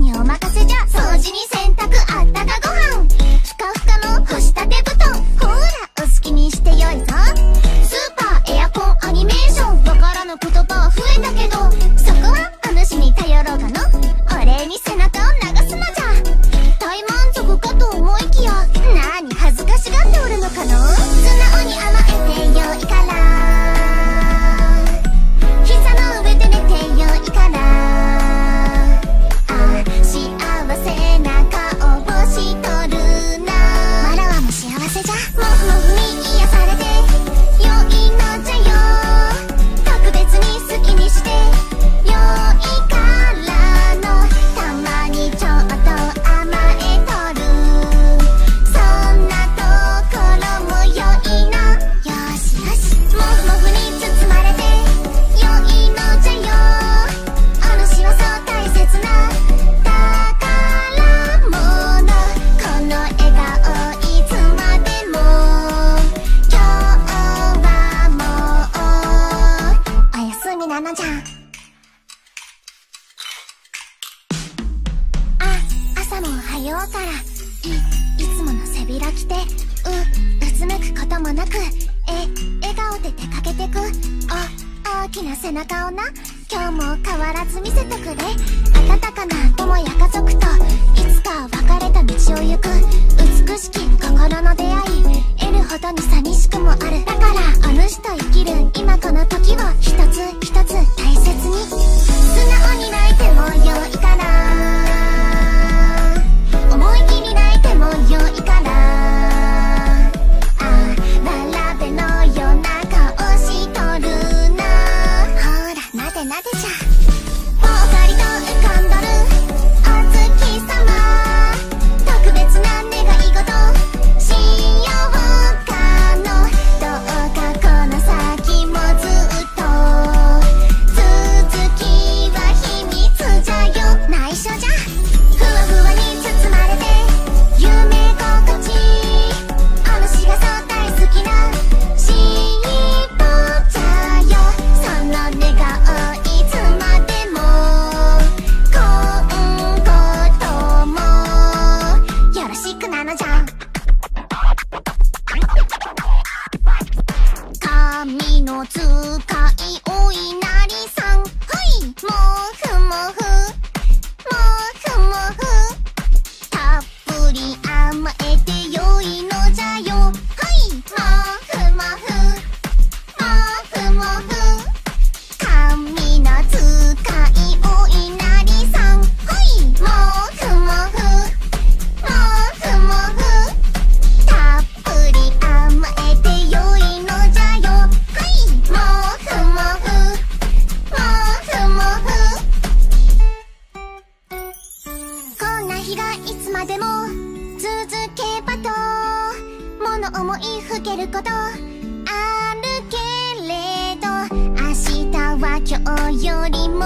にお任せはようからいいつもの背開きでううつむくこともなくえ笑顔で出かけてく。お大きな背中をな今日も変わらず見せてくれ温かな友や家族といつか別れた道を行く。美しき心の出会い。得るほどに寂しくもある。だからお主と生きる。今この時を一日がいつまでも続けばと物思いふけることあるけれど明日は今日よりも